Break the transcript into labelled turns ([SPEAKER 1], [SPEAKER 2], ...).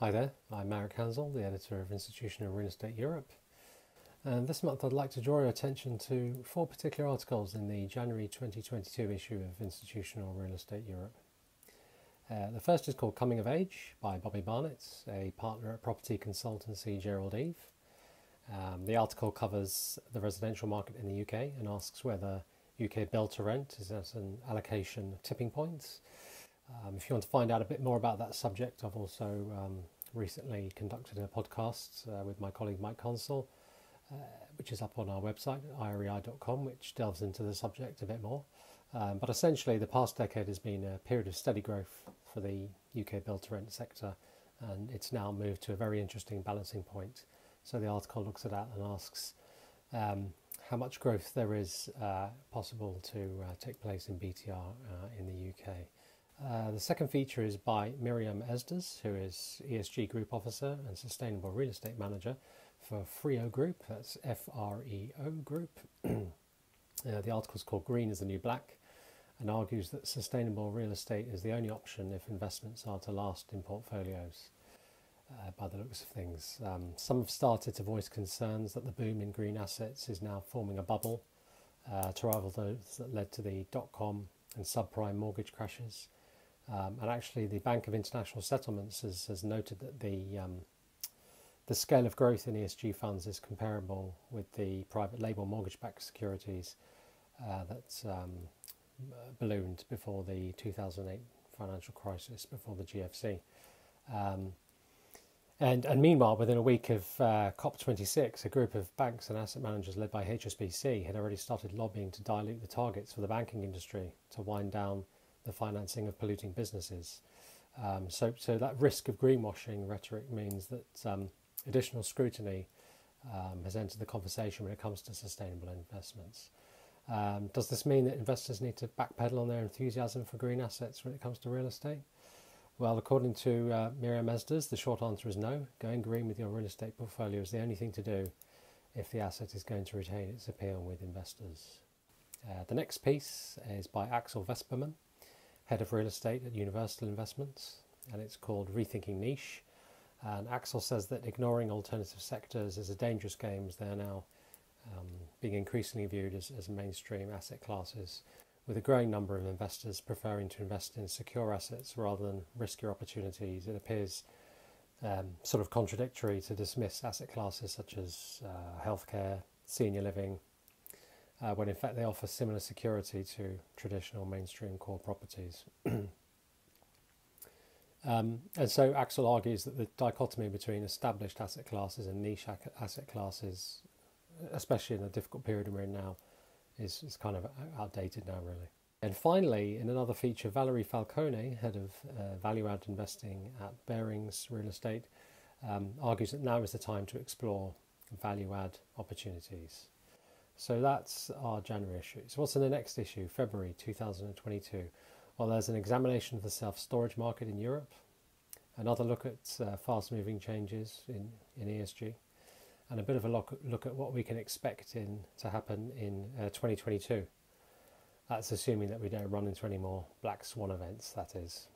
[SPEAKER 1] Hi there, I'm Marek Handzel, the editor of Institutional Real Estate Europe. And this month I'd like to draw your attention to four particular articles in the January 2022 issue of Institutional Real Estate Europe. Uh, the first is called Coming of Age by Bobby Barnett, a partner at property consultancy Gerald Eve. Um, the article covers the residential market in the UK and asks whether UK build to rent is at an allocation tipping point. Um, if you want to find out a bit more about that subject, I've also um, recently conducted a podcast uh, with my colleague Mike Consol, uh, which is up on our website, irei.com, which delves into the subject a bit more. Um, but essentially, the past decade has been a period of steady growth for the UK build to rent sector, and it's now moved to a very interesting balancing point. So the article looks at that and asks um, how much growth there is uh, possible to uh, take place in BTR uh, in the UK. Uh, the second feature is by Miriam Esders, who is ESG Group Officer and Sustainable Real Estate Manager for Freo Group. That's F R E O Group. uh, the article is called Green is the New Black and argues that sustainable real estate is the only option if investments are to last in portfolios. Uh, by the looks of things, um, some have started to voice concerns that the boom in green assets is now forming a bubble uh, to rival those that led to the dot com and subprime mortgage crashes. Um, and actually, the Bank of International Settlements has, has noted that the um, the scale of growth in ESG funds is comparable with the private label mortgage-backed securities uh, that um, ballooned before the 2008 financial crisis, before the GFC. Um, and, and meanwhile, within a week of uh, COP26, a group of banks and asset managers led by HSBC had already started lobbying to dilute the targets for the banking industry to wind down the financing of polluting businesses. Um, so, so that risk of greenwashing rhetoric means that um, additional scrutiny um, has entered the conversation when it comes to sustainable investments. Um, does this mean that investors need to backpedal on their enthusiasm for green assets when it comes to real estate? Well, according to uh, Miriam Esders, the short answer is no. Going green with your real estate portfolio is the only thing to do if the asset is going to retain its appeal with investors. Uh, the next piece is by Axel Vesperman head of real estate at Universal Investments, and it's called Rethinking Niche. And Axel says that ignoring alternative sectors is a dangerous game as they are now um, being increasingly viewed as, as mainstream asset classes, with a growing number of investors preferring to invest in secure assets rather than riskier opportunities. It appears um, sort of contradictory to dismiss asset classes such as uh, healthcare, senior living, uh, when in fact they offer similar security to traditional mainstream core properties. um, and so Axel argues that the dichotomy between established asset classes and niche asset classes, especially in the difficult period we're in now, is, is kind of outdated now, really. And finally, in another feature, Valerie Falcone, head of uh, value add investing at Barings Real Estate, um, argues that now is the time to explore value add opportunities. So that's our January issue. So what's in the next issue, February 2022? Well, there's an examination of the self-storage market in Europe, another look at uh, fast-moving changes in, in ESG, and a bit of a look, look at what we can expect in to happen in uh, 2022. That's assuming that we don't run into any more black swan events, that is.